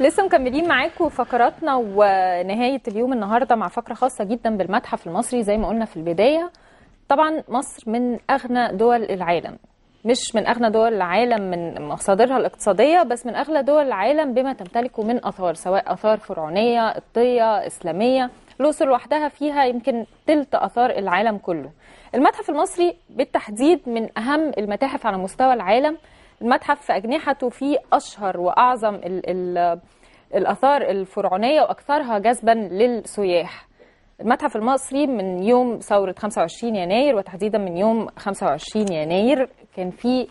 لسه مكملين معاكم فقراتنا ونهاية اليوم النهاردة مع فقرة خاصة جدا بالمتحف المصري زي ما قلنا في البداية. طبعا مصر من أغنى دول العالم. مش من أغنى دول العالم من مصادرها الاقتصادية بس من أغنى دول العالم بما تمتلكه من آثار سواء آثار فرعونية قبطية إسلامية. الأقصر لوحدها فيها يمكن تلت آثار العالم كله. المتحف المصري بالتحديد من أهم المتاحف على مستوى العالم. المتحف في أجنحته فيه أشهر وأعظم ال ال الآثار الفرعونية وأكثرها جذبا للسياح. المتحف المصري من يوم ثورة 25 يناير وتحديدا من يوم 25 يناير كان فيه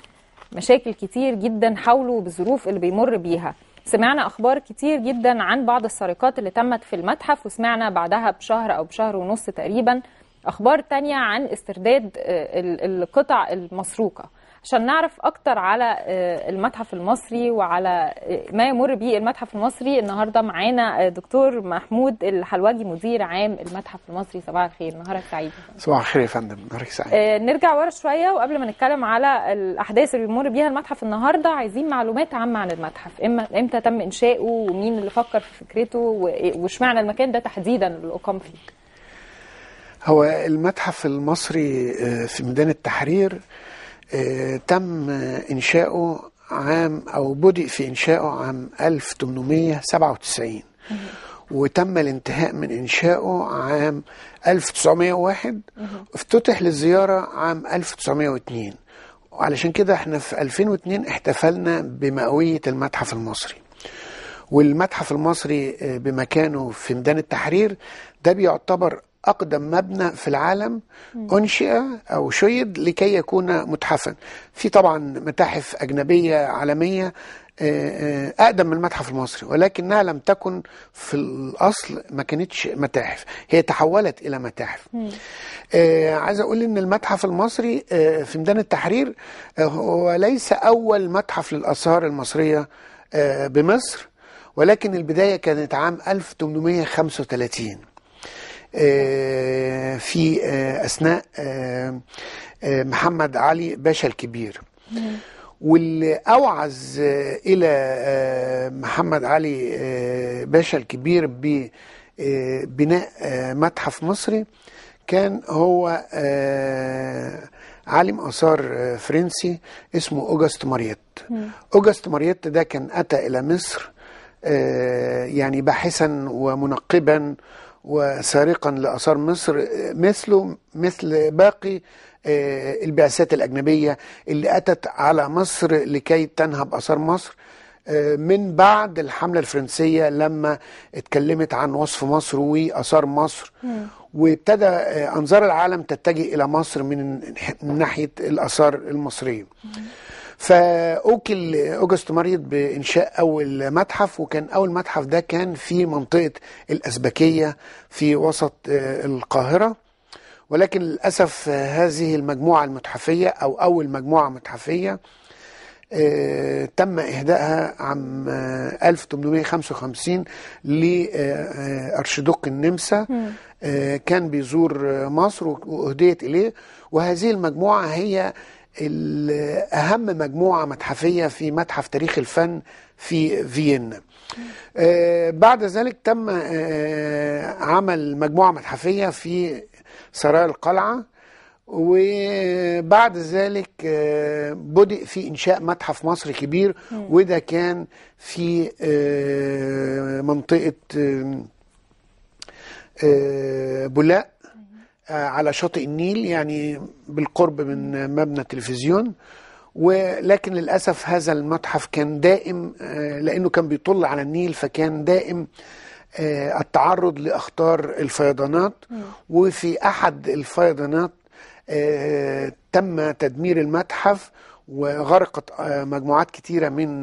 مشاكل كتير جدا حوله بالظروف اللي بيمر بيها. سمعنا أخبار كتير جدا عن بعض السرقات اللي تمت في المتحف وسمعنا بعدها بشهر أو بشهر ونص تقريبا أخبار تانية عن استرداد القطع المسروقة. عشان نعرف أكتر على المتحف المصري وعلى ما يمر به المتحف المصري. النهارده معانا دكتور محمود الحلواجي مدير عام المتحف المصري. صباح الخير. نهارك سعيد. صباح الخير يا فندم. نهارك سعيد. نرجع ورا شوية وقبل ما نتكلم على الأحداث اللي بيمر بيها المتحف النهارده عايزين معلومات عامة عن المتحف. إمتى تم انشائه ومين اللي فكر في فكرته؟ واشمعنى المكان ده تحديدا اللي أقام فيه؟ هو المتحف المصري في ميدان التحرير تم إنشاؤه عام أو بدأ في إنشاؤه عام 1897 وتم الانتهاء من إنشاؤه عام 1901 افتتح للزيارة عام 1902 وعلشان كده إحنا في 2002 احتفلنا بمئوية المتحف المصري. والمتحف المصري بمكانه في ميدان التحرير. ده بيعتبر أقدم مبنى في العالم أنشئ أو شيد لكي يكون متحفا. في طبعا متاحف أجنبية عالمية أقدم من المتحف المصري ولكنها لم تكن في الأصل ما كانتش متاحف. هي تحولت إلى متاحف. آه عايز أقول إن المتحف المصري آه في ميدان التحرير آه هو ليس أول متحف للآثار المصرية آه بمصر ولكن البداية كانت عام 1835 في أثناء محمد علي باشا الكبير. واللي اوعز إلى محمد علي باشا الكبير ببناء متحف مصري كان هو عالم آثار فرنسي اسمه اوجست ماريت اوجست ماريت ده كان أتى إلى مصر يعني باحثا ومنقبا وسارقا لآثار مصر مثله مثل باقي البعثات الأجنبية اللي أتت على مصر لكي تنهب آثار مصر. من بعد الحملة الفرنسية لما اتكلمت عن وصف مصر وآثار مصر وابتدى أنظار العالم تتجه إلى مصر من ناحية الآثار المصرية. فأوكل أوجست مريض بإنشاء أول متحف وكان أول متحف ده كان في منطقة الأزبكية في وسط القاهرة. ولكن للأسف هذه المجموعة المتحفية أو أول مجموعة متحفية تم إهدائها عام 1855 لأرشدوق النمسا. كان بيزور مصر وأهديت إليه. وهذه المجموعة هي أهم مجموعة متحفية في متحف تاريخ الفن في فيينا. آه بعد ذلك تم آه عمل مجموعة متحفية في سرايا القلعة وبعد ذلك آه بدأ في إنشاء متحف مصر كبير وده كان في منطقة بولاق. على شاطئ النيل يعني بالقرب من مبنى التلفزيون ولكن للأسف هذا المتحف كان دائم لأنه كان بيطل على النيل فكان دائم التعرض لأخطار الفيضانات. وفي أحد الفيضانات تم تدمير المتحف وغرقت مجموعات كتيرة من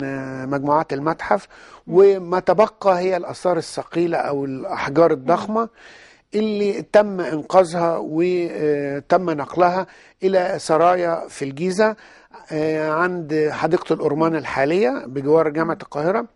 مجموعات المتحف. وما تبقى هي الآثار الثقيلة أو الأحجار الضخمة. اللي تم إنقاذها وتم نقلها إلى سرايا في الجيزة عند حديقة الأرمان الحالية بجوار جامعة القاهرة.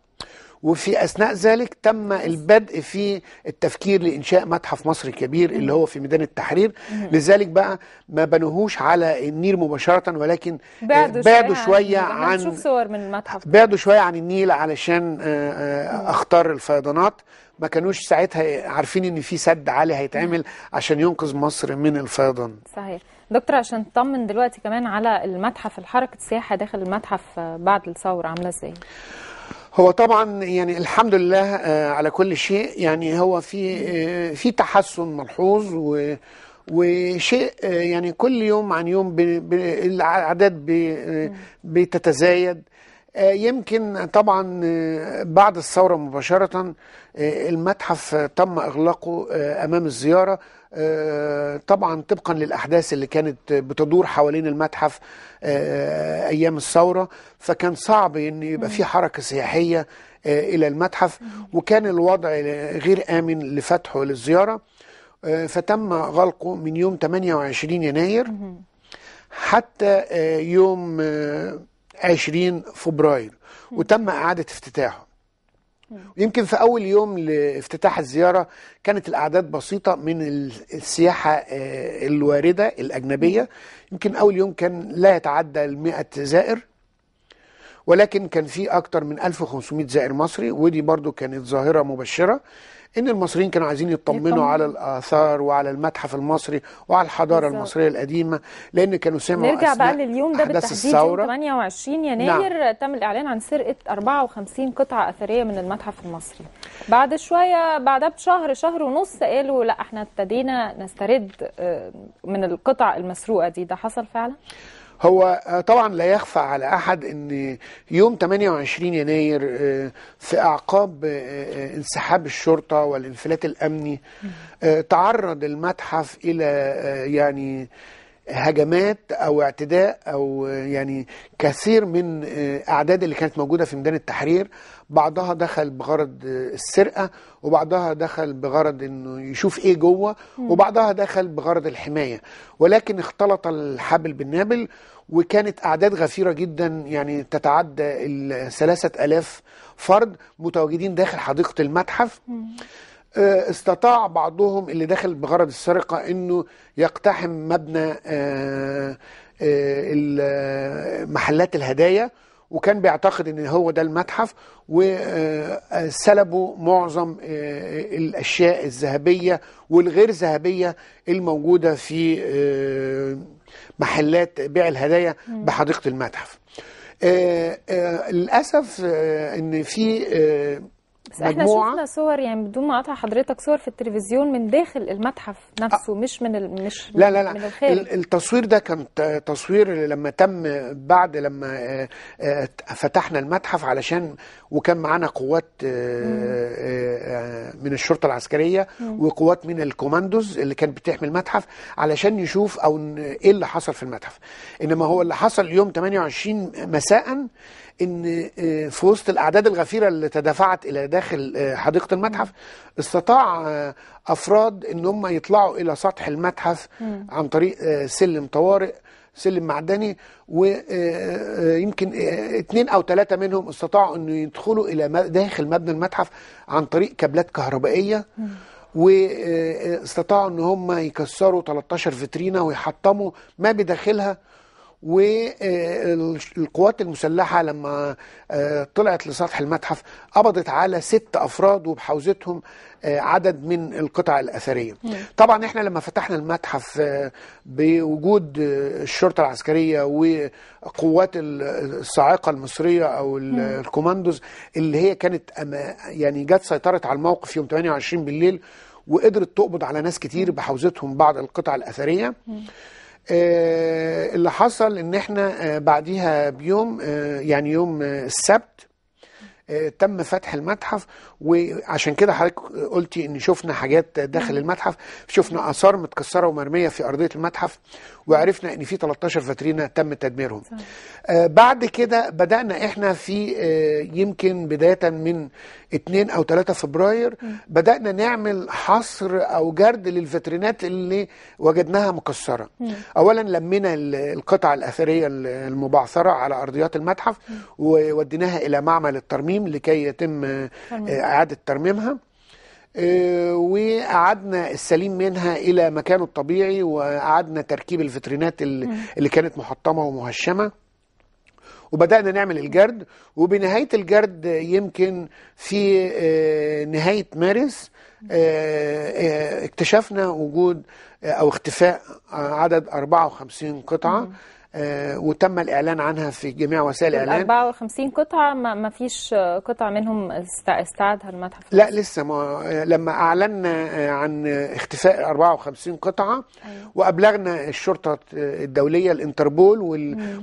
وفي أثناء ذلك تم البدء في التفكير لإنشاء متحف مصر كبير اللي هو في ميدان التحرير. لذلك بقى ما بنوهوش على النيل مباشرة ولكن بعدوا, شوية عن بنشوف صور من المتحف. بعدوا شوية عن النيل علشان آه، آه، اخطار الفيضانات. ما كانوش ساعتها عارفين إن في سد عالي هيتعمل عشان ينقذ مصر من الفيضان. صحيح. دكتور عشان نطمن دلوقتي كمان على المتحف الحركة السياحة داخل المتحف بعد الثورة عاملة إزاي؟ هو طبعا يعني الحمد لله آه، على كل شيء. يعني هو في آه، في تحسن ملحوظ و وشيء آه، يعني كل يوم عن يوم الاعداد بتتزايد. يمكن طبعا آه، بعد الثورة مباشرة آه، المتحف آه، تم إغلاقه آه، أمام الزيارة. آه، طبعا طبقا للأحداث اللي كانت بتدور حوالين المتحف آه، أيام الثورة. فكان صعب إن يبقى في حركة سياحية آه، إلى المتحف. وكان الوضع غير آمن لفتحه للزيارة. آه، فتم غلقه من يوم 28 يناير حتى آه، يوم آه، 20 فبراير وتم إعادة افتتاحه. يمكن في أول يوم لافتتاح الزيارة كانت الأعداد بسيطة من ال- السياحة آه، الواردة الأجنبية. يمكن أول يوم كان لا يتعدى المئة زائر ولكن كان في أكتر من 1500 زائر مصري. ودي برضو كانت ظاهرة مبشرة. إن المصريين كانوا عايزين يطمنوا. على الآثار وعلى المتحف المصري وعلى الحضارة بالظبط. المصرية القديمة لأن كانوا سمعوا نرجع بقى لليوم ده بالتحديد يوم الثورة 28 يناير تم الإعلان عن سرقة 54 قطعة أثرية من المتحف المصري بعد شوية بعدها بشهر شهر ونص قالوا لا إحنا ابتدينا نسترد آه، من القطع المسروقة دي ده حصل فعلا؟ هو آه، طبعا لا يخفى على أحد إن يوم 28 يناير آه، في أعقاب آه، انسحاب الشرطة والانفلات الأمني تعرض المتحف إلى يعني هجمات أو اعتداء أو يعني كثير من أعداد اللي كانت موجودة في ميدان التحرير. بعضها دخل بغرض السرقة وبعضها دخل بغرض إنه يشوف إيه جوه وبعضها دخل بغرض الحماية. ولكن اختلط الحبل بالنابل وكانت أعداد غفيرة جدا يعني تتعدى الثلاثة آلاف فرد متواجدين داخل حديقة المتحف. آه، استطاع بعضهم اللي داخل بغرض السرقة إنه يقتحم مبنى آه، آه، محلات الهدايا. وكان بيعتقد إن هو ده المتحف وسلبوا معظم آه، الأشياء الذهبية والغير ذهبية الموجودة في آه، محلات بيع الهدايا بحديقة المتحف. آه، للأسف إن في آه، بس إحنا مجموعة. شفنا صور يعني بدون ما اقطع حضرتك صور في التلفزيون من داخل المتحف نفسه مش من ال... مش لا لا لا. من الخارج. ال- التصوير ده كان تصوير لما تم بعد لما آه، آه، فتحنا المتحف علشان وكان معانا قوات آه، آه، من الشرطة العسكرية وقوات من الكوماندوز اللي كانت بتحمي المتحف علشان نشوف أو إيه اللي حصل في المتحف. إنما هو اللي حصل يوم 28 مساء إن آه، في وسط الأعداد الغفيرة اللي تدافعت إلى داخل آه، حديقة المتحف استطاع آه، أفراد إن هم يطلعوا إلى سطح المتحف عن طريق سلم طوارئ سلم معدني ويمكن اثنين أو ثلاثة منهم استطاعوا إنه يدخلوا إلى داخل مبنى المتحف عن طريق كابلات كهربائية واستطاعوا إن هم يكسروا 13 فيترينا ويحطموا ما بداخلها والقوات المسلحة لما آه، طلعت لسطح المتحف قبضت على ست أفراد وبحوزتهم آه، عدد من القطع الأثرية. طبعا إحنا لما فتحنا المتحف آه، بوجود الشرطة العسكرية وقوات ال- الصاعقة المصرية أو ال- الكوماندوز اللي هي كانت يعني جت سيطرت على الموقف يوم 28 بالليل وقدرت تقبض على ناس كتير بحوزتهم بعض القطع الأثرية. اللي حصل إن إحنا آه، بعديها بيوم آه، يعني يوم آه، السبت آه، تم فتح المتحف وعشان كده حضرتك قلتي إن شفنا حاجات داخل المتحف. شفنا آثار متكسرة ومرمية في أرضية المتحف وعرفنا إن في 13 فاترينا تم تدميرهم. آه، بعد كده بدأنا إحنا في آه، يمكن بداية من 2 أو 3 فبراير بدأنا نعمل حصر أو جرد للفاترينات اللي وجدناها مكسرة. اولا لمينا ال- القطع الأثرية ال- المبعثرة على أرضيات المتحف ووديناها إلى معمل الترميم. الترميم لكي يتم آه، إعادة ترميمها. آه، وأعدنا السليم منها إلى مكانه الطبيعي وأعدنا تركيب الفترينات اللي كانت محطمة ومهشمة. وبدأنا نعمل الجرد. وبنهاية الجرد يمكن في آه، نهاية مارس اكتشفنا وجود أو اختفاء عدد 54 قطعة. وتم الإعلان عنها في جميع وسائل ال الإعلان 54 قطعة ما فيش قطعة منهم است- استعادها المتحف لا. لسه ما لما أعلنا عن اختفاء 54 قطعة وأبلغنا الشرطة الدولية الإنتربول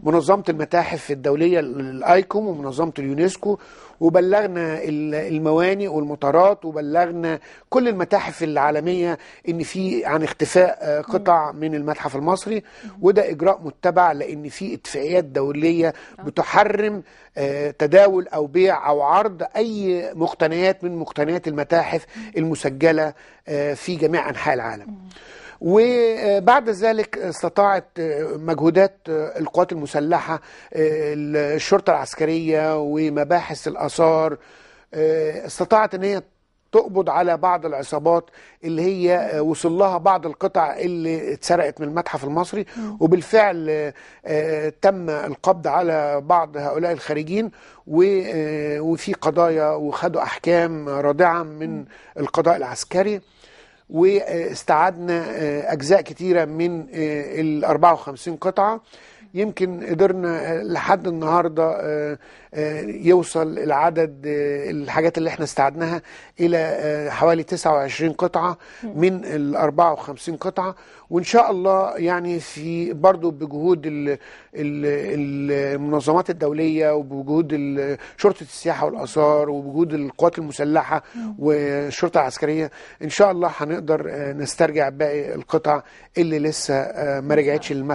ومنظمه المتاحف الدولية الايكوم ومنظمة اليونسكو وبلغنا ال- الموانئ والمطارات وبلغنا كل المتاحف العالمية إن في عن اختفاء قطع من المتحف المصري وده إجراء متبع لأن في اتفاقيات دولية بتحرم آه، تداول أو بيع أو عرض اي مقتنيات من مقتنيات المتاحف المسجلة آه، في جميع انحاء العالم. وبعد ذلك استطاعت آه، مجهودات القوات المسلحة الشرطة العسكرية ومباحث الآثار استطاعت ان هي تقبض على بعض العصابات اللي هي آه، وصل لها بعض القطع اللي اتسرقت من المتحف المصري وبالفعل آه، آه، تم القبض على بعض هؤلاء الخارجين وفي قضايا وخدوا أحكام رادعة من القضاء العسكري واستعدنا أجزاء كتيرة من ال 54 قطعة. يمكن قدرنا آه، لحد النهارده آه، آه، يوصل العدد الحاجات اللي إحنا استعدناها إلى حوالي 29 قطعة من ال 54 قطعة. وإن شاء الله يعني في برضو بجهود ال- ال- المنظمات الدولية وبجهود شرطة السياحة والآثار وبجهود القوات المسلحة والشرطة العسكرية إن شاء الله هنقدر نسترجع باقي القطع اللي لسه ما رجعتش للمتحف